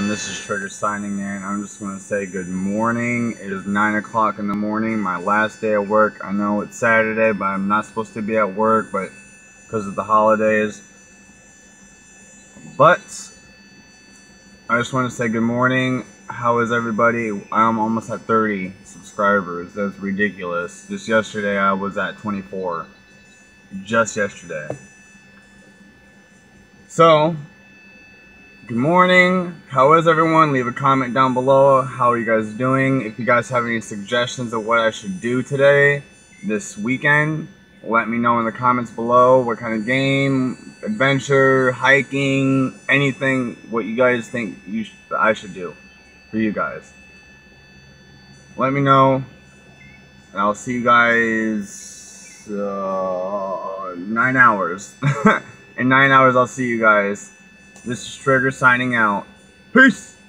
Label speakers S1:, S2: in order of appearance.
S1: everyone. This is Trigger signing in. I'm just going to say good morning. It is 9 o'clock in the morning, my last day at work. I know it's Saturday, but I'm not supposed to be at work, but because of the holidays. But I just want to say good morning. How is everybody? I'm almost at 30 subscribers. That's ridiculous. Just yesterday, I was at 24. Just yesterday. So, good morning. How is everyone? Leave a comment down below. How are you guys doing? If you guys have any suggestions of what I should do today, this weekend, let me know in the comments below. What kind of game, adventure, hiking, anything, what you guys think you sh I should do for you guys. Let me know. And I'll see you guys uh, nine hours. In nine hours, I'll see you guys. This is Trigger signing out. Peace!